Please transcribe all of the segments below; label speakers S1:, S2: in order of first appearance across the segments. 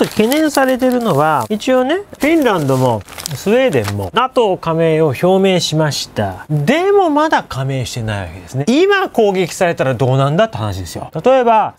S1: と懸念されてるのは、一応ね、フィンランドもスウェーデンも NATO 加盟を表明しました。でもまだ加盟してないわけですね。今攻撃されたらどうなんだって話ですよ。例えば、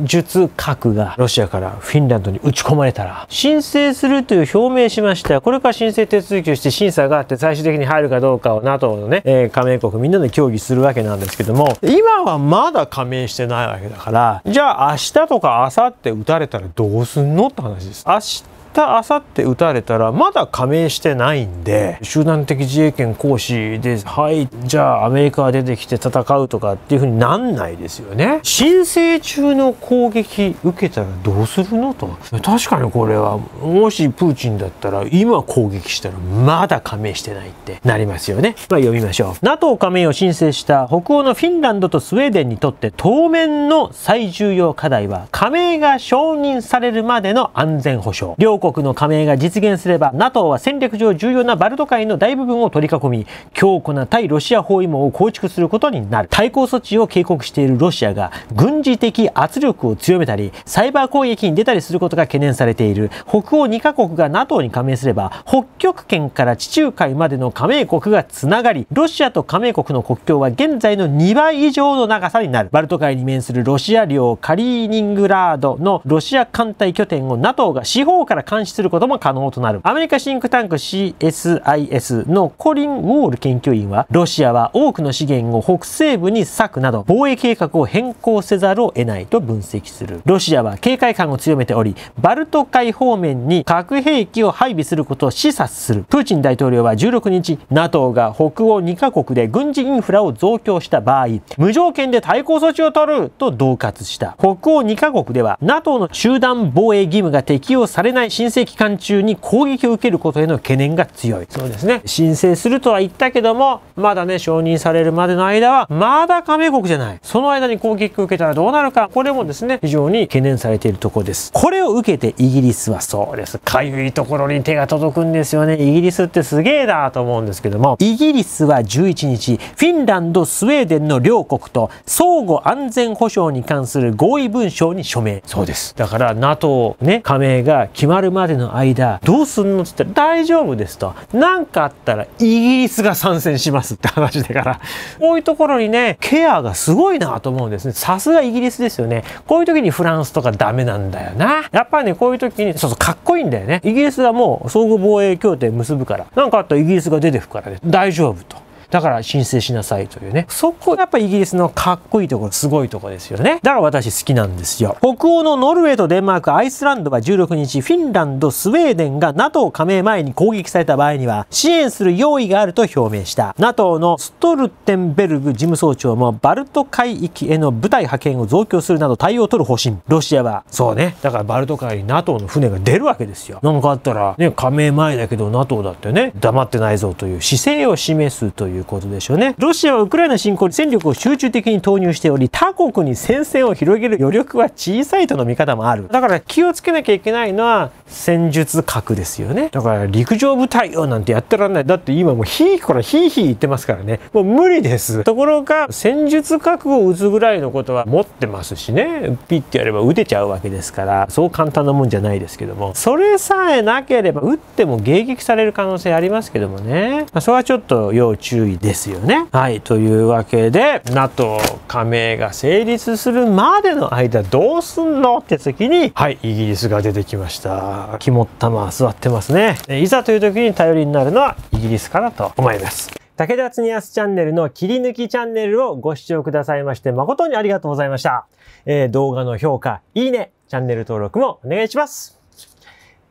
S1: 術核がロシアからフィンランドに打ち込まれたら申請するという表明しました。これから申請手続きをして審査があって最終的に入るかどうかを NATO のね、えー、加盟国みんなで協議するわけなんですけども今はまだ加盟してないわけだからじゃあ明日とか明後日撃たれたらどうすんのって話です。明日日明後日撃たれたらまだ加盟してないんで集団的自衛権行使ではいじゃあアメリカが出てきて戦うとかっていうふうになんないですよね。申請中の攻撃受けたらどうするのと。確かにこれはもしプーチンだったら今攻撃したらまだ加盟してないってなりますよね。まあ読みましょう。NATO 加盟を申請した北欧のフィンランドとスウェーデンにとって当面の最重要課題は加盟が承認されるまでの安全保障。両国国の加盟が実現すれば NATO は戦略上重要なバルト海の大部分を取り囲み強固な対ロシア包囲網を構築することになる。対抗措置を警告しているロシアが軍事的圧力を強めたりサイバー攻撃に出たりすることが懸念されている。北欧2カ国が NATO に加盟すれば北極圏から地中海までの加盟国がつながりロシアと加盟国の国境は現在の2倍以上の長さになる。バルト海に面するロシア領カリーニングラードのロシア艦隊拠点を NATO が四方から監視することも可能となる。アメリカシンクタンク CSIS のコリン・ウォール研究員は、ロシアは多くの資源を北西部に割くなど、防衛計画を変更せざるを得ないと分析する。ロシアは警戒感を強めており、バルト海方面に核兵器を配備することを示唆する。プーチン大統領は16日、NATO が北欧2カ国で軍事インフラを増強した場合、無条件で対抗措置を取ると恫喝した。北欧2カ国では、NATO の集団防衛義務が適用されない申請期間中に攻撃を受けることへの懸念が強い。そうですね。申請するとは言ったけども、まだね、承認されるまでの間は、まだ加盟国じゃない。その間に攻撃を受けたらどうなるか、これもですね、非常に懸念されているところです。これを受けてイギリスはそうです。かゆいところに手が届くんですよね。イギリスってすげえだと思うんですけども、イギリスは11日、フィンランド、スウェーデンの両国と相互安全保障に関する合意文書に署名。そうです。だから NATO ね、加盟が決まるまでの間、どうすんのって言ったら大丈夫ですと。何かあったらイギリスが参戦しますって話だから、こういうところにね、ケアがすごいなと思うんですね。さすがイギリスですよね。こういう時にフランスとかダメなんだよな。やっぱりね、こういう時に、そうそう、かっこいいんだよね。イギリスがもう相互防衛協定結ぶから、何かあったらイギリスが出てくからね、大丈夫と。だから申請しなさいというね。そこがやっぱイギリスのかっこいいところ、すごいところですよね。だから私好きなんですよ。北欧のノルウェーとデンマーク、アイスランドは16日、フィンランド、スウェーデンが NATO 加盟前に攻撃された場合には、支援する用意があると表明した。NATO のストルテンベルグ事務総長も、バルト海域への部隊派遣を増強するなど対応を取る方針。ロシアは、そうね、だからバルト海に NATO の船が出るわけですよ。なんかあったら、ね、加盟前だけど NATO だってね、黙ってないぞという姿勢を示すといういうことでしょうね。ロシアはウクライナ侵攻に戦力を集中的に投入しており、他国に戦線を広げる余力は小さいとの見方もある。だから気をつけなきゃいけないのは戦術核ですよね。だから陸上部隊よなんてやってらんない。だって今もうヒーからヒーヒー言ってますからね。もう無理です。ところが戦術核を撃つぐらいのことは持ってますしね。ピッてやれば撃てちゃうわけですから、そう簡単なもんじゃないですけども。それさえなければ撃っても迎撃される可能性ありますけどもね。まあ、それはちょっと要注ですよね。はい、というわけで NATO 加盟が成立するまでの間どうすんのって時にはいイギリスが出てきました肝っ玉座ってますねいざという時に頼りになるのはイギリスかなと思います武田恒康チャンネルの切り抜きチャンネルをご視聴くださいまして誠にありがとうございました。えー、動画の評価、いいね、チャンネル登録もお願いします。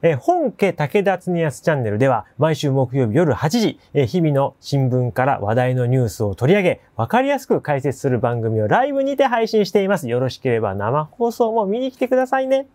S1: え本家武田恒康チャンネルでは毎週木曜日夜8時、え日々の新聞から話題のニュースを取り上げ、わかりやすく解説する番組をライブにて配信しています。よろしければ生放送も見に来てくださいね。